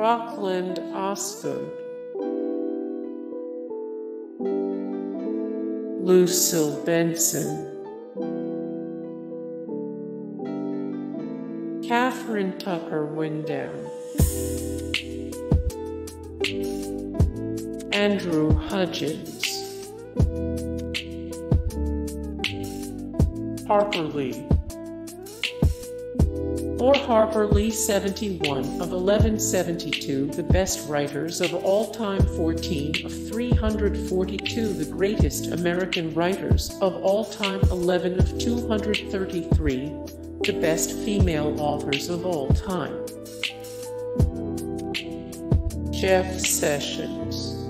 Rockland Osgood, Lucille Benson, Kathryn Tucker Windham, Andrew Hudgins, Harper Lee. Lord Harper Lee, 71 of 1172, the best writers of all time, 14 of 342, the greatest American writers of all time, 11 of 233, the best female authors of all time. Jeff Sessions.